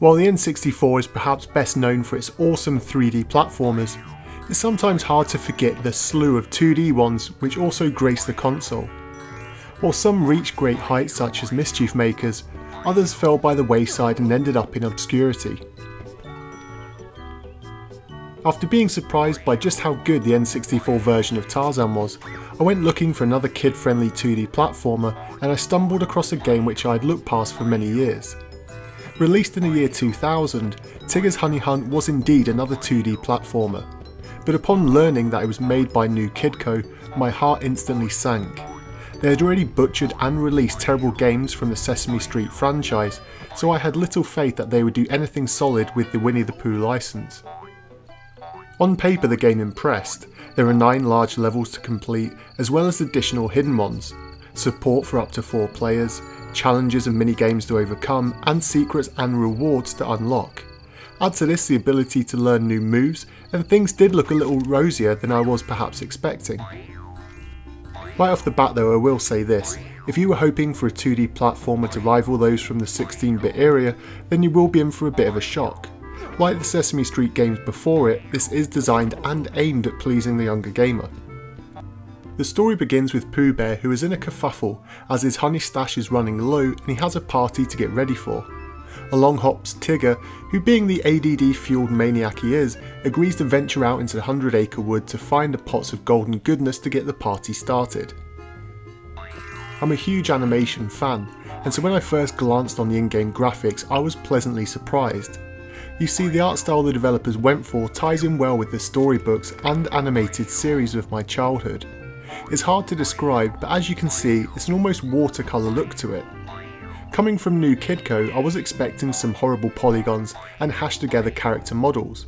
While the N64 is perhaps best known for its awesome 3D platformers, it's sometimes hard to forget the slew of 2D ones which also grace the console. While some reached great heights such as Mischief Makers, others fell by the wayside and ended up in obscurity. After being surprised by just how good the N64 version of Tarzan was, I went looking for another kid-friendly 2D platformer and I stumbled across a game which I had looked past for many years. Released in the year 2000, Tigger's Honey Hunt was indeed another 2D platformer, but upon learning that it was made by NewKidCo, my heart instantly sank. They had already butchered and released terrible games from the Sesame Street franchise, so I had little faith that they would do anything solid with the Winnie the Pooh license. On paper the game impressed, there are 9 large levels to complete as well as additional hidden ones, support for up to 4 players, challenges and mini-games to overcome, and secrets and rewards to unlock. Add to this the ability to learn new moves, and things did look a little rosier than I was perhaps expecting. Right off the bat though I will say this, if you were hoping for a 2D platformer to rival those from the 16-bit area, then you will be in for a bit of a shock. Like the Sesame Street games before it, this is designed and aimed at pleasing the younger gamer. The story begins with Pooh Bear who is in a kerfuffle as his honey stash is running low and he has a party to get ready for. Along hops Tigger, who being the ADD fueled maniac he is, agrees to venture out into the Hundred Acre Wood to find the pots of golden goodness to get the party started. I'm a huge animation fan, and so when I first glanced on the in-game graphics I was pleasantly surprised. You see the art style the developers went for ties in well with the storybooks and animated series of my childhood. It's hard to describe, but as you can see, it's an almost watercolour look to it. Coming from NewKidCo, I was expecting some horrible polygons and hashed together character models.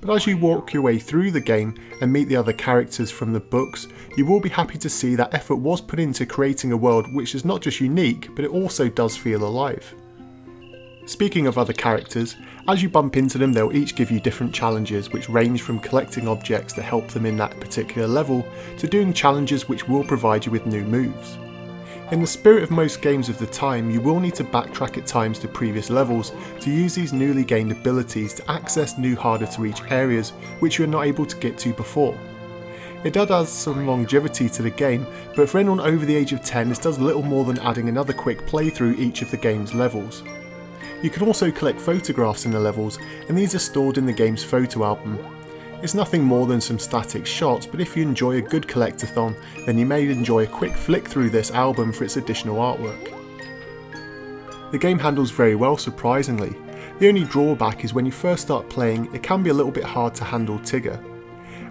But as you walk your way through the game and meet the other characters from the books, you will be happy to see that effort was put into creating a world which is not just unique, but it also does feel alive. Speaking of other characters, as you bump into them they'll each give you different challenges which range from collecting objects to help them in that particular level to doing challenges which will provide you with new moves. In the spirit of most games of the time, you will need to backtrack at times to previous levels to use these newly gained abilities to access new harder to reach areas which you are not able to get to before. It does add some longevity to the game, but for anyone over the age of 10 this does little more than adding another quick playthrough each of the game's levels. You can also collect photographs in the levels, and these are stored in the game's photo album. It's nothing more than some static shots, but if you enjoy a good collectathon, then you may enjoy a quick flick through this album for its additional artwork. The game handles very well surprisingly. The only drawback is when you first start playing, it can be a little bit hard to handle Tigger.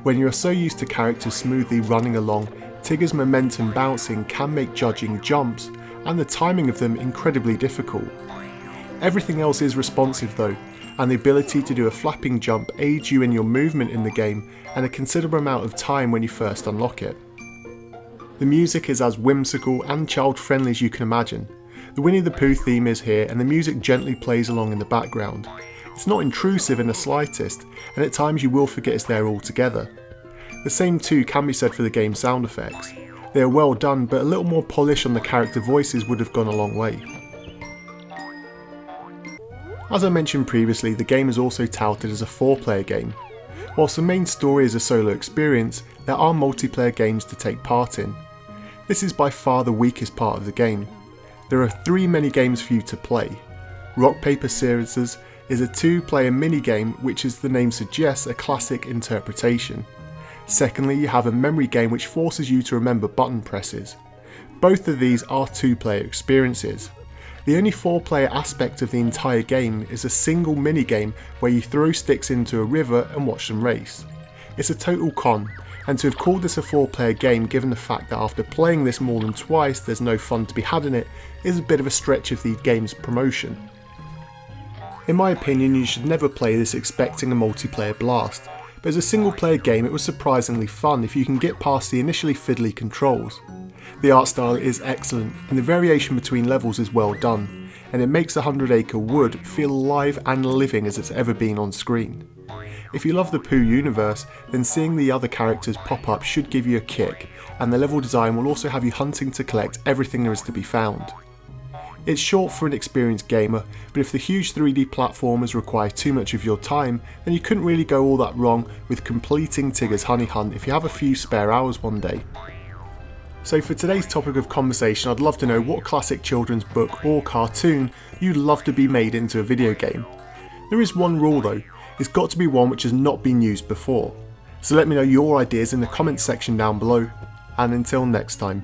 When you are so used to characters smoothly running along, Tigger's momentum bouncing can make judging jumps, and the timing of them incredibly difficult. Everything else is responsive though, and the ability to do a flapping jump aids you in your movement in the game and a considerable amount of time when you first unlock it. The music is as whimsical and child friendly as you can imagine. The Winnie the Pooh theme is here and the music gently plays along in the background. It's not intrusive in the slightest, and at times you will forget it's there altogether. The same too can be said for the game's sound effects. They are well done, but a little more polish on the character voices would have gone a long way. As I mentioned previously, the game is also touted as a 4 player game. Whilst the main story is a solo experience, there are multiplayer games to take part in. This is by far the weakest part of the game. There are three mini games for you to play. Rock Paper Scissors is a two player mini game which as the name suggests a classic interpretation. Secondly you have a memory game which forces you to remember button presses. Both of these are two player experiences. The only four player aspect of the entire game is a single minigame where you throw sticks into a river and watch them race. It's a total con, and to have called this a four player game given the fact that after playing this more than twice there's no fun to be had in it is a bit of a stretch of the game's promotion. In my opinion you should never play this expecting a multiplayer blast, but as a single player game it was surprisingly fun if you can get past the initially fiddly controls. The art style is excellent, and the variation between levels is well done, and it makes the Hundred Acre Wood feel alive and living as it's ever been on screen. If you love the Pooh universe, then seeing the other characters pop up should give you a kick, and the level design will also have you hunting to collect everything there is to be found. It's short for an experienced gamer, but if the huge 3D platformers require too much of your time, then you couldn't really go all that wrong with completing Tigger's Honey Hunt if you have a few spare hours one day. So for today's topic of conversation, I'd love to know what classic children's book or cartoon you'd love to be made into a video game. There is one rule though, it's got to be one which has not been used before. So let me know your ideas in the comments section down below, and until next time.